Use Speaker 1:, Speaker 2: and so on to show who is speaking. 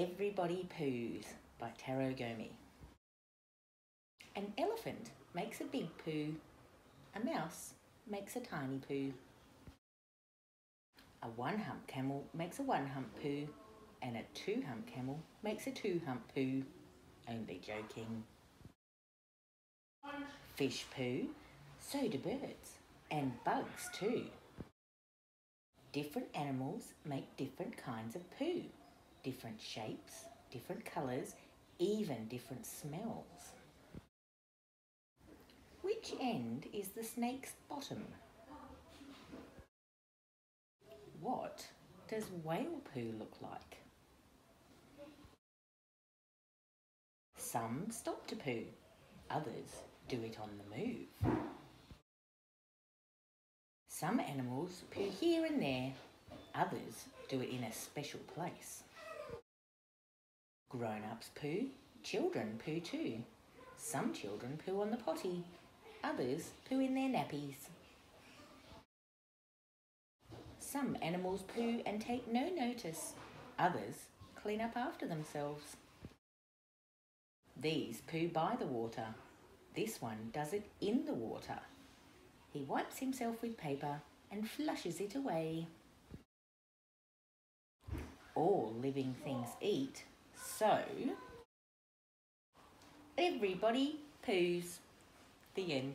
Speaker 1: Everybody Poos by Taro Gomi. An elephant makes a big poo. A mouse makes a tiny poo. A one hump camel makes a one hump poo. And a two hump camel makes a two hump poo. Only joking. Fish poo, so do birds, and bugs too. Different animals make different kinds of poo, different shapes, different colours, even different smells. Which end is the snake's bottom? What does whale poo look like? Some stop to poo, others do it on the move. Some animals poo here and there, others do it in a special place. Grown-ups poo, children poo too. Some children poo on the potty, others poo in their nappies. Some animals poo and take no notice, others clean up after themselves. These poo by the water, this one does it in the water. He wipes himself with paper and flushes it away. All living things eat, so everybody poos. The end.